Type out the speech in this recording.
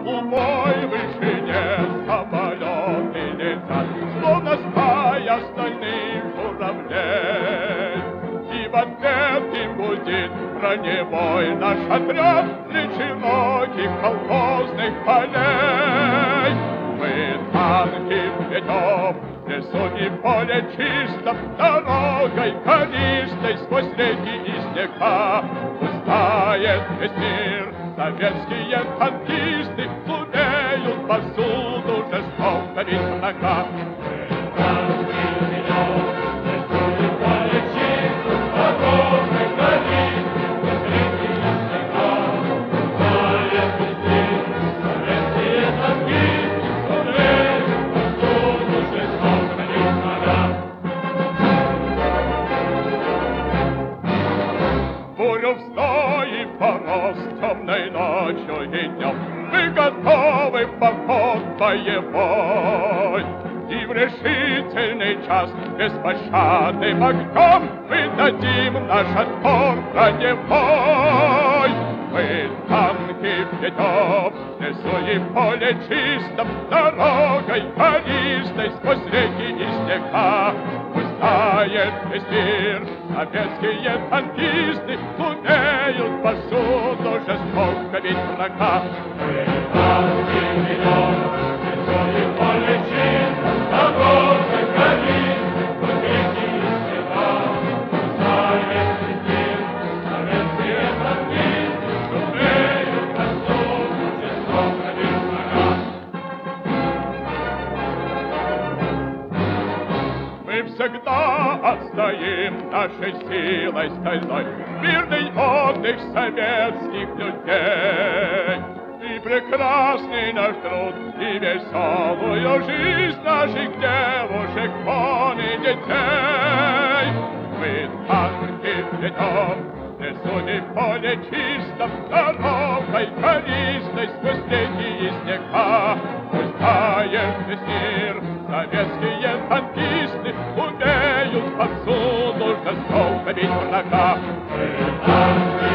голубой вышине самолеты летят, словно стая стальных журавлей. И в ответ им гудит броневой наш отряд для широких колхозных полей. Мы танки ведем, лесу и поле чисто, дорогой користой сквозь реки и снега. Пустает весь мир, советские танкисты повсюду жестоко бить Бурю в стае порос темной ночью и днем. Готовы в поход боевой. И в решительный час беспощадным огнем Мы дадим наш отпор броневой. Мы танки ведем, лесу и поле чистом, Дорогой користой сквозь реки и снега. Знает весь мир, советские танкисты Умеют повсюду жестоко бить врага. Всегда отстоим нашей силой стальной Мирный отдых советских людей. И прекрасный наш труд, и веселую жизнь наших девушек, вон и детей. Мы танки ведем, лесу и поле чистом, Дорогой користой сквозь и снега. Пусть тает весь мир, советские David und car.